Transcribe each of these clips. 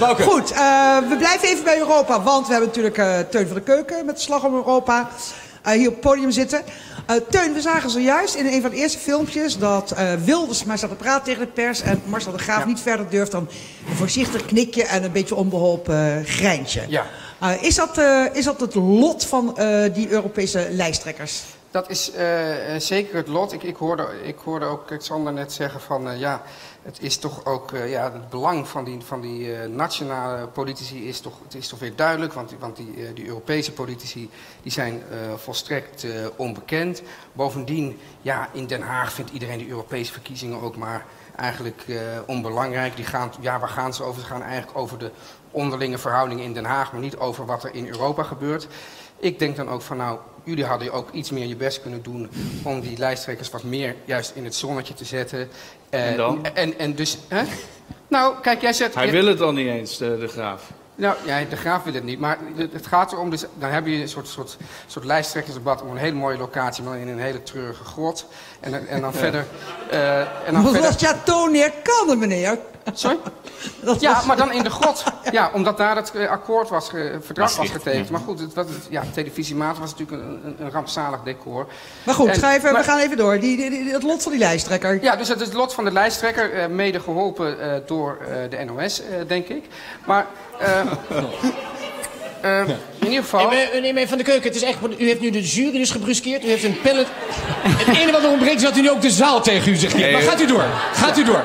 Goed, uh, we blijven even bij Europa. Want we hebben natuurlijk uh, Teun van de Keuken met de Slag om Europa uh, hier op het podium zitten. Teun, we zagen zojuist in een van de eerste filmpjes dat Wilders maar zat te praten tegen de pers. En Marcel de Graaf ja. niet verder durft dan een voorzichtig knikje en een beetje onbeholpen grijntje. Ja. is, dat, is dat het lot van die Europese lijsttrekkers? Dat is zeker het lot. Ik, ik, hoorde, ik hoorde ook Xander net zeggen van ja het is toch ook, uh, ja, het belang van die, van die uh, nationale politici is toch, het is toch weer duidelijk. Want, want die, uh, die Europese politici die zijn volstrekt onbekend. Bovendien, ja, in Den Haag vindt iedereen die Europese verkiezingen ook maar eigenlijk onbelangrijk. Die gaan, ja, waar gaan ze over? Ze gaan eigenlijk over de onderlinge verhoudingen in Den Haag, maar niet over wat er in Europa gebeurt. Ik denk dan ook van nou, jullie hadden ook iets meer je best kunnen doen om die lijsttrekkers wat meer juist in het zonnetje te zetten. en dan? En, en dus, hè? Nou, kijk, jij zet... Hij wil het dan niet eens, de, de graaf. Nou, ja, de graaf wil het niet. Maar het gaat erom, dus, dan heb je een soort, soort, soort lijsttrekkersdebat op een hele mooie locatie, maar in een hele treurige grot. En, en dan verder... Uh, en dan verder... Chateau neer kan, meneer. Sorry? ja, maar dan in de grot. Ja, omdat daar het eh, akkoord was, verdrag was getekend. Maar goed, het, ja, televisiemaat was natuurlijk een, een, rampzalig decor. Maar goed, en, even, we gaan even door. Die, die, het lot van die lijsttrekker. Ja, dus het is het lot van de lijsttrekker, uh, mede geholpen uh, door de NOS, denk ik. Maar... Uh, in ieder geval... Meneer, meneer Van de Keuken, het is echt, u heeft nu de jury dus gebruskeerd. U heeft een pellet... het enige wat er ontbreekt is dat u nu ook de zaal tegen u zegt. Maar gaat u door. Gaat u door.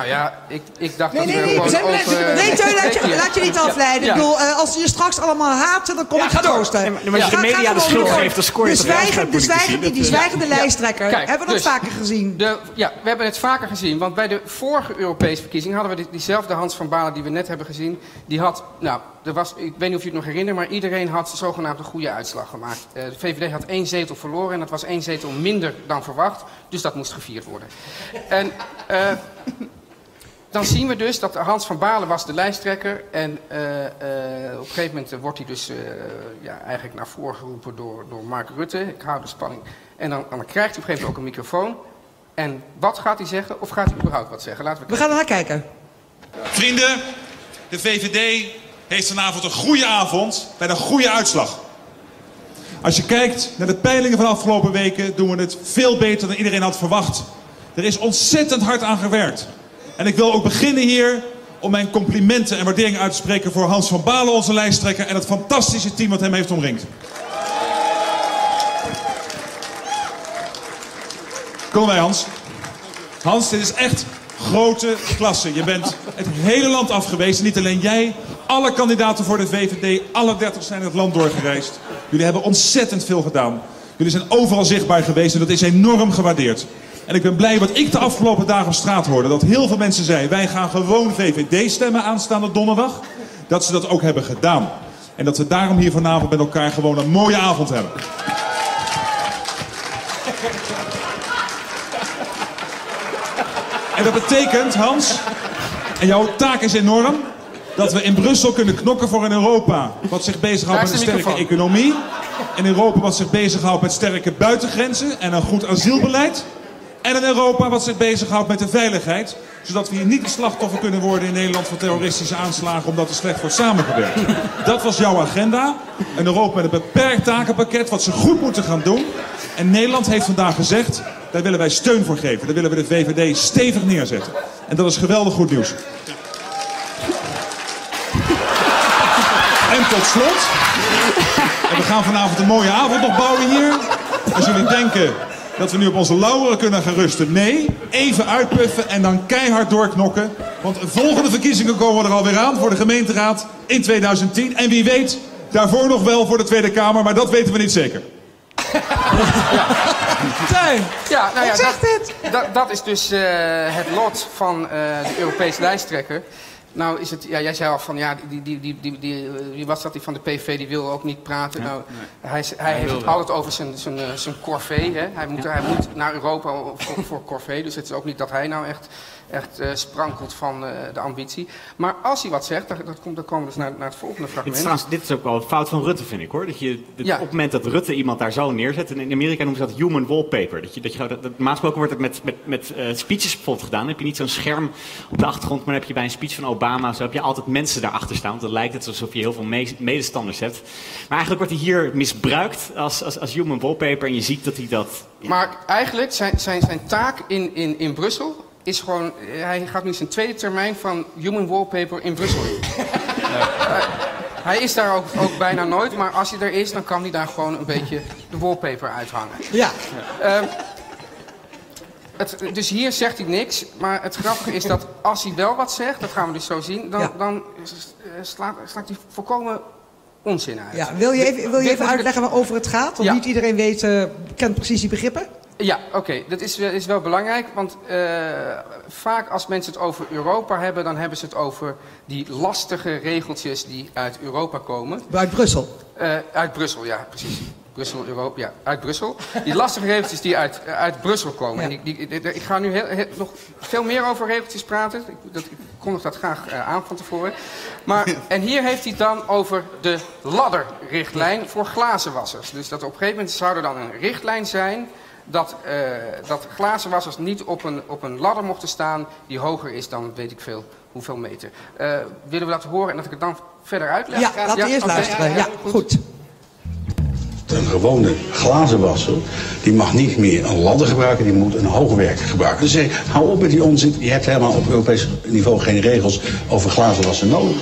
Nou ja, ik, ik dacht nee, dat nee, we nee, gewoon over... Nee, Teun, laat je, laat je niet afleiden. Ja. Ik bedoel, uh, als je straks allemaal haten, dan kom ja, ik troosten. Ja, maar als je de media de schuld geeft, dan scoor je de zwijgen, de zwijgende, Die zwijgende lijsttrekker, Kijk, hebben we dat dus, vaker gezien? De, ja, we hebben het vaker gezien. Want bij de vorige Europese verkiezing hadden we diezelfde Hans van Balen die we net hebben gezien. Die had, nou, er was, ik weet niet of je het nog herinnert, maar iedereen had zogenaamd een goede uitslag gemaakt. Uh, de VVD had één zetel verloren en dat was één zetel minder dan verwacht. Dus dat moest gevierd worden. En... Uh, dan zien we dus dat Hans van Balen was de lijsttrekker. En uh, uh, op een gegeven moment wordt hij dus uh, ja, eigenlijk naar voren geroepen door, door Mark Rutte. Ik hou de spanning. En dan, dan krijgt hij op een gegeven moment ook een microfoon. En wat gaat hij zeggen? Of gaat hij überhaupt wat zeggen? Laten we, we gaan er naar kijken. Vrienden, de VVD heeft vanavond een goede avond met een goede uitslag. Als je kijkt naar de peilingen van de afgelopen weken, doen we het veel beter dan iedereen had verwacht. Er is ontzettend hard aan gewerkt. En ik wil ook beginnen hier om mijn complimenten en waardering uit te spreken voor Hans van Balen, onze lijsttrekker, en het fantastische team wat hem heeft omringd. Kom bij Hans. Hans, dit is echt grote klasse. Je bent het hele land afgewezen. Niet alleen jij, alle kandidaten voor de VVD, alle 30 zijn het land doorgereisd. Jullie hebben ontzettend veel gedaan. Jullie zijn overal zichtbaar geweest en dat is enorm gewaardeerd. En ik ben blij wat ik de afgelopen dagen op straat hoorde. Dat heel veel mensen zeiden, wij gaan gewoon VVD stemmen aanstaande donderdag. Dat ze dat ook hebben gedaan. En dat we daarom hier vanavond met elkaar gewoon een mooie avond hebben. En dat betekent, Hans, en jouw taak is enorm, dat we in Brussel kunnen knokken voor een Europa wat zich bezighoudt met een sterke economie. Een Europa wat zich bezighoudt met sterke buitengrenzen en een goed asielbeleid. En een Europa wat zich bezighoudt met de veiligheid. Zodat we hier niet het slachtoffer kunnen worden in Nederland van terroristische aanslagen omdat er slecht wordt samengewerkt. Dat was jouw agenda. Een Europa met een beperkt takenpakket wat ze goed moeten gaan doen. En Nederland heeft vandaag gezegd, daar willen wij steun voor geven. Daar willen we de VVD stevig neerzetten. En dat is geweldig goed nieuws. En tot slot, en we gaan vanavond een mooie avond nog bouwen hier. Als jullie denken, dat we nu op onze lauweren kunnen gaan rusten. Nee, even uitpuffen en dan keihard doorknokken. Want volgende verkiezingen komen er alweer aan voor de gemeenteraad in 2010. En wie weet, daarvoor nog wel voor de Tweede Kamer, maar dat weten we niet zeker. Ja, nou ja, zegt dit? Dat, dat, is dus uh, het lot van uh, de Europese lijsttrekker. Nou is het, ja, jij zei al van, ja, die, die, die, die, die, wie was dat die van de PV, die wil ook niet praten. nou, hij, hij, heeft het altijd over zijn, zijn, eh, zijn corvée, hè. Hij moet, hij moet naar Europa voor, voor corvée, dus het is ook niet dat hij nou echt echt uh, sprankelt van uh, de ambitie. Maar als hij wat zegt, dat, dat komt, dan komen we dus naar, naar het volgende fragment. Dit is, dit is ook wel een fout van Rutte, vind ik hoor. Dat je, ja. Op het moment dat Rutte iemand daar zo neerzet, en in Amerika noemen ze dat human wallpaper. Dat je, dat je, dat, dat, wordt het met, met, met uh, speeches bijvoorbeeld gedaan. Dan heb je niet zo'n scherm op de achtergrond, maar dan heb je bij een speech van Obama, zo heb je altijd mensen daarachter staan. Want dan lijkt het alsof je heel veel medestanders hebt. Maar eigenlijk wordt hij hier misbruikt als, als, als human wallpaper en je ziet dat hij dat... Maar eigenlijk, zijn, zijn, zijn taak in, in, in Brussel is gewoon... Hij gaat nu zijn tweede termijn van human wallpaper in Brussel in. Hij is daar ook, ook, bijna nooit, maar als hij er is, dan kan hij daar gewoon een beetje de wallpaper uithangen. Ja. Um, het, dus hier zegt hij niks, maar het grappige is dat als hij wel wat zegt, dat gaan we dus zo zien, dan, dan slaat, slaat hij volkomen onzin uit. Ja, wil je even, wil je even uitleggen waarover het gaat? Want niet iedereen weet, uh, kent precies die begrippen. Ja, oké. Dat is, is wel belangrijk. Want uh, vaak als mensen het over Europa hebben... dan hebben ze het over die lastige regeltjes die uit Europa komen. Uit Brussel? Uh, uit Brussel, ja, precies. Brussel, Europa, ja, uit Brussel. Die lastige regeltjes die uit, uit Brussel komen. En die, ik ga nu heel, nog veel meer over regeltjes praten. Ik, dat, ik kondig dat graag uh, aan van tevoren. Maar, en hier heeft hij dan over de ladderrichtlijn voor glazenwassers. Dus dat op een gegeven moment zou er dan een richtlijn zijn dat, uh, dat glazenwassers niet op een, op een ladder mochten staan die hoger is dan weet ik veel hoeveel meter. Uh, willen we dat horen en dat ik het dan verder uitleg? Ja, laten we ja, eerst okay. luisteren. Ja, goed. goed. Een gewone glazenwasser, die mag niet meer een ladder gebruiken, die moet een hoogwerker gebruiken. Dus zeg, hou op met die onzin, je hebt helemaal op Europees niveau geen regels over glazenwassen nodig.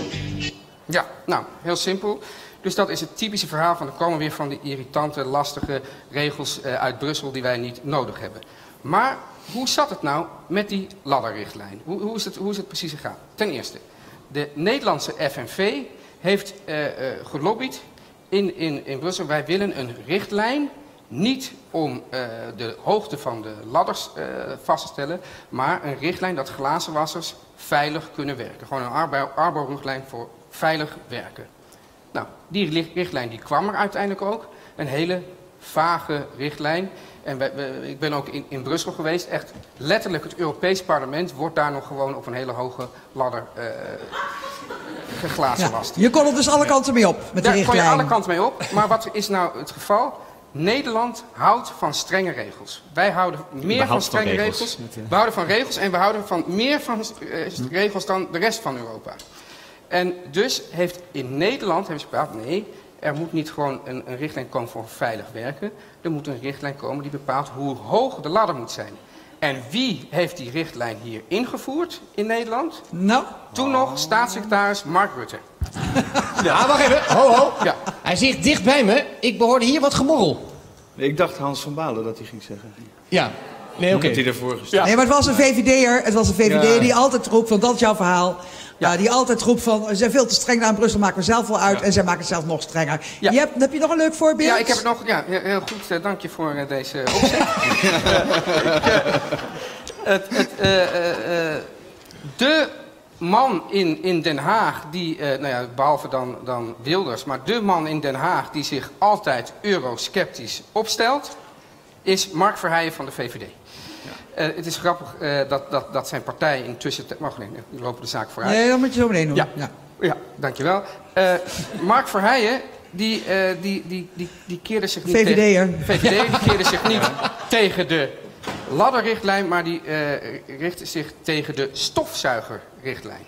Ja, nou, heel simpel. Dus dat is het typische verhaal van, de komen weer van die irritante, lastige regels uh, uit Brussel die wij niet nodig hebben. Maar hoe zat het nou met die ladderrichtlijn? Hoe, hoe, is, het, hoe is het precies gegaan? Ten eerste, de Nederlandse FNV heeft uh, gelobbyd in, in, in Brussel. Wij willen een richtlijn, niet om de hoogte van de ladders vast te stellen, maar een richtlijn dat glazenwassers veilig kunnen werken. Gewoon een arbo-richtlijn voor veilig werken. Nou, die richtlijn die kwam er uiteindelijk ook. Een hele vage richtlijn. En we, we, ik ben ook in, in, Brussel geweest. Echt letterlijk het Europees parlement wordt daar nog gewoon op een hele hoge ladder uh, geglazen ja, Je kon er dus alle kanten mee op met de richtlijn. Daar kon je alle kanten mee op. Maar wat is nou het geval? Nederland houdt van strenge regels. Wij houden meer van strenge regels. regels. We houden van regels en we houden van meer van uh, regels dan de rest van Europa. En dus heeft in Nederland hebben ze bepaald, nee, er moet niet gewoon een, een, richtlijn komen voor veilig werken. Er moet een richtlijn komen die bepaalt hoe hoog de ladder moet zijn. En wie heeft die richtlijn hier ingevoerd in Nederland? Nou? Toen nog staatssecretaris Mark Rutte. Ja, wacht even. Ho, ho. Ja. Hij zegt dicht bij me, ik behoorde hier wat gemorrel. Ik dacht Hans van Balen dat hij ging zeggen. Ja. Nee, oké. Okay. hij ervoor ja. Nee, maar het was een VVD'er. Het was een VVD'er ja. die altijd roept van dat is jouw verhaal. Ja. die altijd roept van, ze zijn veel te streng aan Brussel, maken we zelf wel uit. En zij maken het zelf nog strenger. Je hebt, heb je nog een leuk voorbeeld? Ja, ik heb het nog, ja, heel goed. Uh, dank je voor uh, deze opzet. het, het, uh, de man in, in Den Haag, die, nou ja, behalve dan, dan Wilders, maar de man in Den Haag die zich altijd eurosceptisch opstelt, is Mark Verheijen van de VVD. Uh, het is grappig uh, dat, dat, dat zijn partij intussen... Mag nee, die lopen de zaak vooruit. Nee, dat moet je zo meteen doen. Ja, ja. ja dankjewel. Uh, Mark Verheijen, die, die, die, die, die keerde zich niet... VVD'er. VVD, die keerde zich niet tegen de ladderrichtlijn... maar die richtte zich tegen de stofzuigerrichtlijn.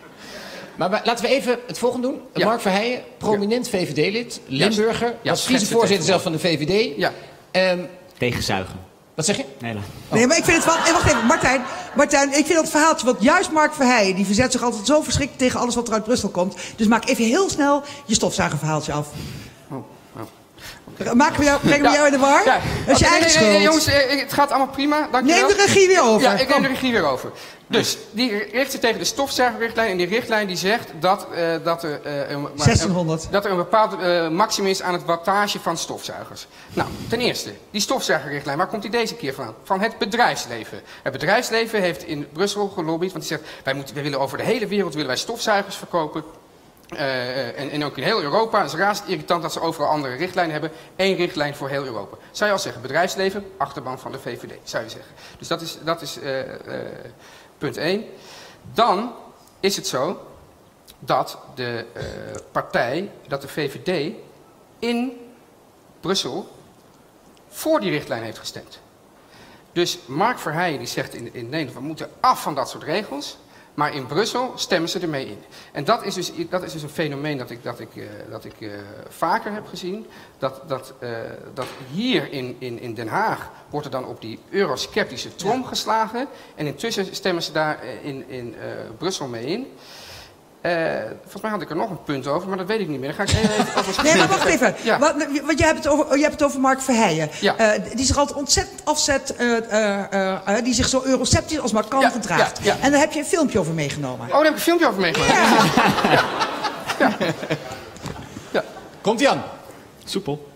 Maar laten we even het volgende doen. Ja. Mark Verheijen, prominent ja. VVD-lid, Limburger... Ja, was vicevoorzitter zelf van de VVD. Ja. Um, Tegenzuigen. Wat zeg je? Nee, nee. nee maar ik vind het wel... Hey, wacht even, Martijn. Martijn, ik vind dat verhaaltje... Want juist Mark Verheijen, die verzet zich altijd zo verschrikkelijk tegen alles wat er uit Brussel komt. Dus maak even heel snel je stofzuigerverhaaltje af. Maken we jou, brengen we jou in de war? Ja. Dat is je eigen nee, nee, nee, jongens, eh, het gaat allemaal prima. Dank neem de regie weer over. Ja, ik neem de regie weer over. Dus, die richt zich tegen de stofzuigerrichtlijn. En die richtlijn die zegt dat, uh, dat, er, uh, een, 1600. dat er een bepaald uh, maximum is aan het wattage van stofzuigers. Nou, ten eerste, die stofzuigerrichtlijn, waar komt die deze keer van? Van het bedrijfsleven. Het bedrijfsleven heeft in Brussel gelobbyd, want die zegt, wij, moeten, wij willen over de hele wereld willen wij stofzuigers verkopen. Uh, en, en, ook in heel Europa. Het is razend irritant dat ze overal andere richtlijnen hebben. Eén richtlijn voor heel Europa. Zou je al zeggen, bedrijfsleven, achterban van de VVD, zou je zeggen. Dus dat is, dat is uh, punt 1. Dan is het zo dat de partij, dat de VVD in Brussel voor die richtlijn heeft gestemd. Dus Mark Verheijen die zegt in, in Nederland, we moeten af van dat soort regels. Maar in Brussel stemmen ze ermee in. En dat is dus, dat is dus een fenomeen dat ik, dat ik, uh, dat ik uh, vaker heb gezien. Dat, dat, uh, dat hier in, in, in Den Haag wordt er dan op die eurosceptische trom geslagen. En intussen stemmen ze daar in, in Brussel mee in. Uh, volgens mij had ik er nog een punt over, maar dat weet ik niet meer. Dan ga ik even over Nee, maar wacht even. Ja. Want, want je, hebt het over, je hebt het over Mark Verheijen. Ja. Uh, die zich altijd ontzettend afzet, uh, die zich zo euroceptisch als maar kan ja, gedraagt. Ja, en daar heb je een filmpje over meegenomen. Oh, daar heb ik een filmpje over meegenomen. Ja. ja. ja. Komt-ie aan. Soepel.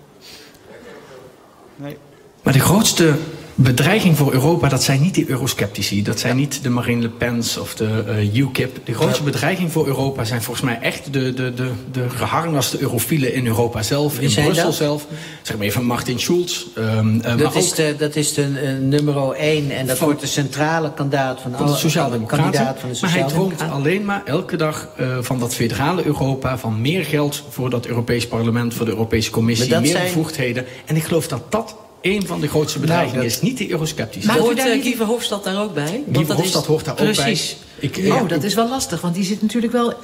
Nee. Maar de grootste bedreiging voor Europa, dat zijn niet die eurosceptici. Dat zijn niet de Marine Le Pen's of de uh, UKIP. De grootste bedreiging voor Europa zijn volgens mij echt de, de, de, de geharnaste eurofielen in Europa zelf. Wie in Brussel dat? zelf. Zeg maar even Martin Schulz. Um, uh, dat, is de, dat is de uh, nummer 1 en dat van, wordt de centrale kandidaat van, van de Sociaaldemocraten. Van de maar hij droomt alleen maar elke dag van dat federale Europa, van meer geld voor dat Europees parlement, voor de Europese Commissie, meer zijn... bevoegdheden. En ik geloof dat dat een van de grootste bedreigingen nou, is. Niet de eurosceptici. Maar hoort uh, Guy Verhofstadt daar ook bij? Guy Verhofstadt hoort daar precies. ook bij. Precies. Oh, dat is wel lastig, want die zit natuurlijk wel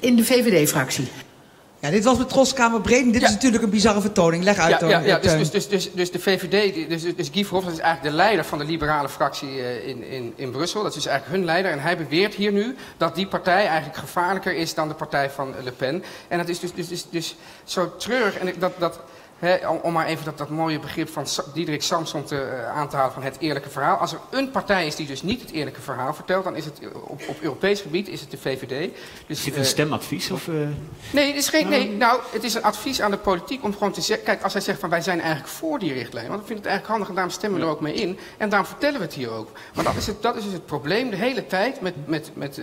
in de VVD-fractie. Ja, dit was met Troskamer Breed. Dit ja. is natuurlijk een bizarre vertoning. Leg uit, Ja, ja, ja. Dus, dus, dus, dus, dus de VVD, dus, dus Guy Verhofstadt is eigenlijk de leider van de liberale fractie uh, in, in, in Brussel. Dat is dus eigenlijk hun leider. En hij beweert hier nu dat die partij eigenlijk gevaarlijker is dan de partij van Le Pen. En dat is dus, dus, dus, dus zo treurig. En dat... dat He, om, maar even dat, dat mooie begrip van Diederik Samson te, uh, aan te halen van het eerlijke verhaal. Als er een partij is die dus niet het eerlijke verhaal vertelt, dan is het op, op Europees gebied is het de VVD. Dus, is dit een uh, stemadvies? Of, uh... Nee, het is geen, nee, nou, het is een advies aan de politiek om gewoon te zeggen... Kijk, als hij zegt van wij zijn eigenlijk voor die richtlijn, want ik vind het eigenlijk handig en daarom stemmen we er ook mee in. En daarom vertellen we het hier ook. Maar dat is, het, dat is dus het probleem de hele tijd met, met, met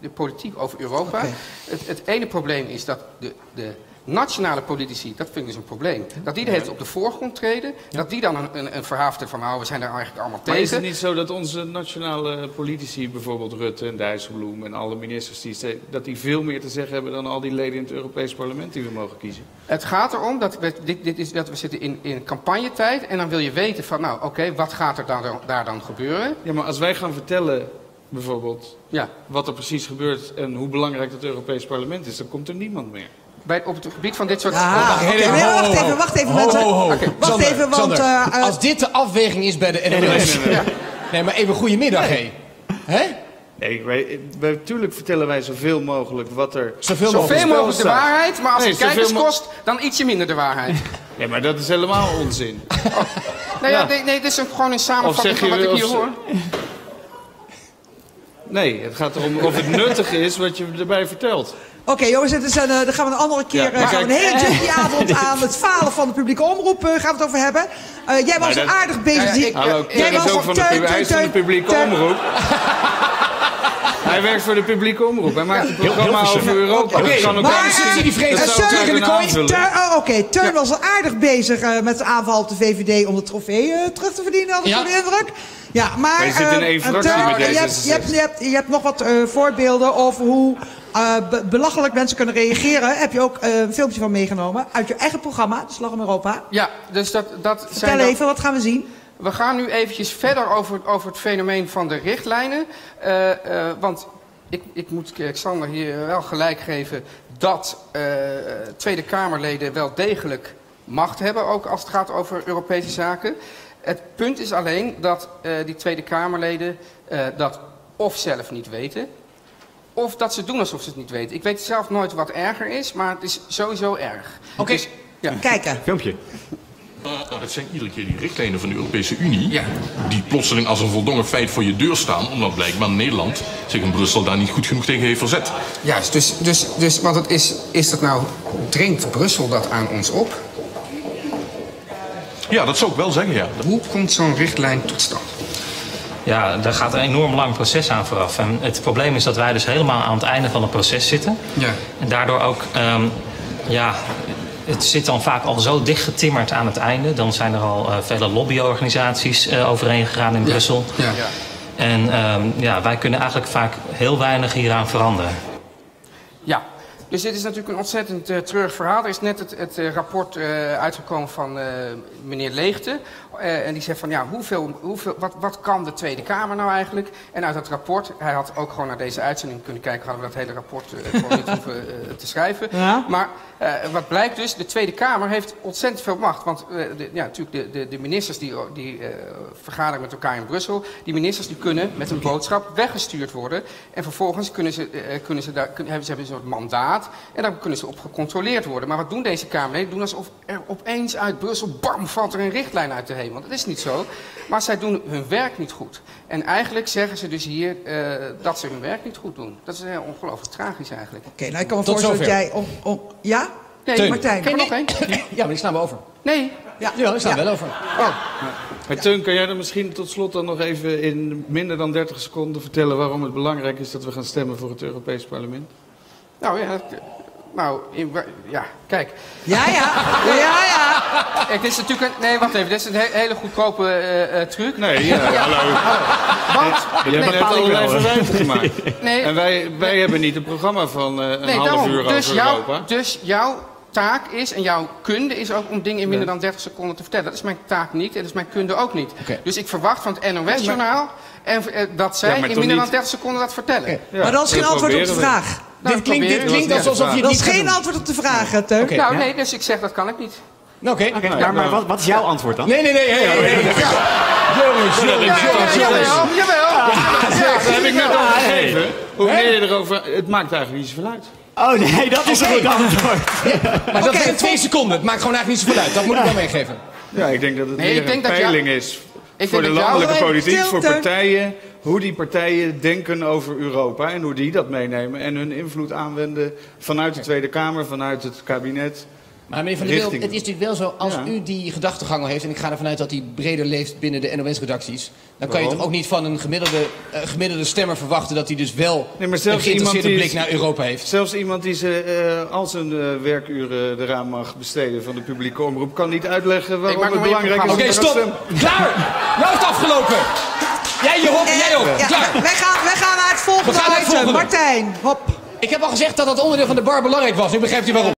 de politiek over Europa. Okay. Het, het ene probleem is dat de... de nationale politici, dat vind ik dus een probleem. Dat die de hele op de voorgrond treden. Dat die dan een, een, een van, nou, we zijn daar eigenlijk allemaal maar tegen. is het niet zo dat onze nationale politici, bijvoorbeeld Rutte en Dijsselbloem en alle ministers, die, dat die veel meer te zeggen hebben dan al die leden in het Europees parlement die we mogen kiezen? Het gaat erom dat we, dit, dit is, dat we zitten in, in campagnetijd en dan wil je weten van, nou oké, okay, wat gaat er dan, daar dan gebeuren? Ja, maar als wij gaan vertellen bijvoorbeeld ja. wat er precies gebeurt en hoe belangrijk het Europees parlement is, dan komt er niemand meer. Bij, op het gebied van dit soort... Okay. nee, wacht even, wacht even mensen. Ho, ho, ho. Okay. Wacht Sander, even, want... Sander, uh, als dit de afweging is bij de NOS... Nee, nee, nee, nee. Ja. nee maar even goedemiddag, hé. Hè? Nee, wij, wij, natuurlijk vertellen wij zoveel mogelijk wat er... Zoveel mogelijk, zoveel mogelijk de waarheid, maar als nee, het kijkers kost, dan ietsje minder de waarheid. Nee, maar dat is helemaal onzin. Oh. Nou ja, ja. Nee, nee, dit is een, gewoon een samenvatting van wat ik hier hoor. Nee, het gaat erom of het nuttig is wat je erbij vertelt. Oké okay, jongens, het is een, uh, dan gaan we een andere keer ja, uh, gaan we een hele junkie-avond aan het falen van de publieke omroep uh, gaan we het over hebben. Uh, jij was dat, aardig bezig. Ja, ja, ik, Hallo, jij was ook van de, teun, hij is van de publieke teun, omroep. Hij werkt voor de publieke omroep. Hij maakt een programma over Europa. Oké, okay, okay, maar zit die vrees terug in de kooi? Oh, Oké, Teun ja. was al aardig bezig uh, met de aanval op de VVD om de trofee uh, terug te verdienen, had ik de indruk. Ja, maar... Wij zitten in één fractie Teun, met deze je, hebt, je, hebt, je, hebt, je hebt nog wat uh, voorbeelden over hoe uh, be belachelijk mensen kunnen reageren. Heb je ook uh, een filmpje van meegenomen uit je eigen programma, De Slag om Europa. Ja, dus dat, dat Vertel zijn even, wat gaan we zien? We gaan nu eventjes verder over, over het fenomeen van de richtlijnen. Uh, uh, want ik, ik moet Xander hier wel gelijk geven dat uh, Tweede Kamerleden wel degelijk macht hebben, ook als het gaat over Europese zaken. Het punt is alleen dat die Tweede Kamerleden dat of zelf niet weten, of dat ze doen alsof ze het niet weten. Ik weet zelf nooit wat erger is, maar het is sowieso erg. Oké, okay. dus, ja. kijken. Filmpje. Het zijn iedere keer die richtlijnen van de Europese Unie... Ja. die plotseling als een voldongen feit voor je deur staan... omdat blijkbaar Nederland zich in Brussel daar niet goed genoeg tegen heeft verzet. Juist, dus, dus, dus want het is, is dat nou... dringt Brussel dat aan ons op? Ja, dat zou ik wel zeggen, ja. Hoe komt zo'n richtlijn tot stand? Ja, daar gaat een enorm lang proces aan vooraf. En het probleem is dat wij dus helemaal aan het einde van het proces zitten. Ja. En daardoor ook... Um, ja, het zit dan vaak al zo dicht getimmerd aan het einde. Dan zijn er al uh, vele lobbyorganisaties uh, overheen gegaan in Brussel. Ja. Ja. En um, ja, wij kunnen eigenlijk vaak heel weinig hieraan veranderen. Ja, Dus dit is natuurlijk een ontzettend uh, treurig verhaal. Er is net het, het uh, rapport uh, uitgekomen van meneer Leegte. en die zegt van, ja, hoeveel, hoeveel, wat, wat kan de Tweede Kamer nou eigenlijk? En uit dat rapport, hij had ook gewoon naar deze uitzending kunnen kijken... hadden we dat hele rapport gewoon niet hoeven te schrijven. Ja? Maar wat blijkt dus, de Tweede Kamer heeft ontzettend veel macht. Want de, ja, natuurlijk de, de, de ministers die, die vergaderen met elkaar in Brussel... die ministers die kunnen met een boodschap weggestuurd worden. En vervolgens kunnen ze, kunnen ze daar, kunnen, hebben ze hebben een soort mandaat... En dan kunnen ze op gecontroleerd worden. Maar wat doen deze Kamerleden? Doen alsof er opeens uit Brussel, bam, valt er een richtlijn uit de hemel. Dat is niet zo. Maar zij doen hun werk niet goed. En eigenlijk zeggen ze dus hier uh, dat ze hun werk niet goed doen. Dat is heel ongelooflijk tragisch eigenlijk. Oké, okay, nou ik kan me voorstellen dat jij... Om, om, ja? Nee, Teun. Martijn. Geen, nog één? Ja, maar die slaan we over. Nee. Ja, ja die slaan ja. wel over. Oh. Maar Teun, kan jij dan misschien tot slot dan nog even in minder dan 30 seconden vertellen waarom het belangrijk is dat we gaan stemmen voor het Europees Parlement? Nou ja, nou, in, ja, kijk. Ja, ja. Ja, ja. Het is natuurlijk een... Nee, wacht even. Dit is een he hele goedkope uh, uh, truc. Nee, ja, hallo. Want... Je hebt net allerlei verwijten gemaakt. Nee. En wij, wij hebben niet een programma van uh, een nee, half daarom. uur dus over jou, Europa. Dus jouw taak is, en jouw kunde is ook om dingen in minder dan 30 seconden te vertellen. Dat is mijn taak niet en dat is mijn kunde ook niet. Okay. Dus ik verwacht van het NOS-journaal en, dat zij ja, in minder dan 30 seconden dat vertellen. Okay. Ja, maar dat is geen antwoord op de vraag. Nou, dit klinkt, dit klinkt alsof je het Dat niet is geen antwoord op de vraag, Teun. Okay, nou, nee, dus ik zeg dat kan ik niet. Oké. Okay. Okay, maar, maar wat, wat, is jouw antwoord dan? Nee, nee, nee. Hey, hey, hey, ja. Jongens, jongens, jongens. Jawel, jawel. Dat heb ik net al gegeven. Hoe meer je erover... Het maakt eigenlijk niet zoveel uit. Oh nee, dat is een goed antwoord. Maar dat is in twee seconden. Het maakt gewoon eigenlijk niet zoveel uit. Dat moet ik wel meegeven. Ja, ik denk dat het Nee, ik meer een peiling jou- is. Ik voor de jou- landelijke politiek, voor Stilte. partijen. Hoe die partijen denken over Europa en hoe die dat meenemen. En hun invloed aanwenden vanuit de Tweede Kamer, vanuit het kabinet. Maar meneer Van der Wil, het is natuurlijk wel zo, als Ja. u die gedachtegang al heeft... en ik ga ervan uit dat die breder leeft binnen de NOS-redacties... dan kan je toch ook niet van een gemiddelde, eh, gemiddelde stemmer verwachten... dat hij dus wel Nee, maar een zelfs iemand geïnteresseerde die blik is- naar Europa heeft. Zelfs iemand die ze, eh, al zijn eh, werkuren eraan mag besteden van de publieke omroep... kan niet uitleggen waarom het belangrijk is Oké, stop! stemmen. Klaar! Nou is het afgelopen! Jij je hop, jij ook. Ja, Klaar! wij, gaan, wij gaan naar het volgende We gaan naar het item. volgende. Martijn, hop. Ik heb al gezegd dat dat onderdeel van de bar belangrijk was. Nu begrijpt u waarom.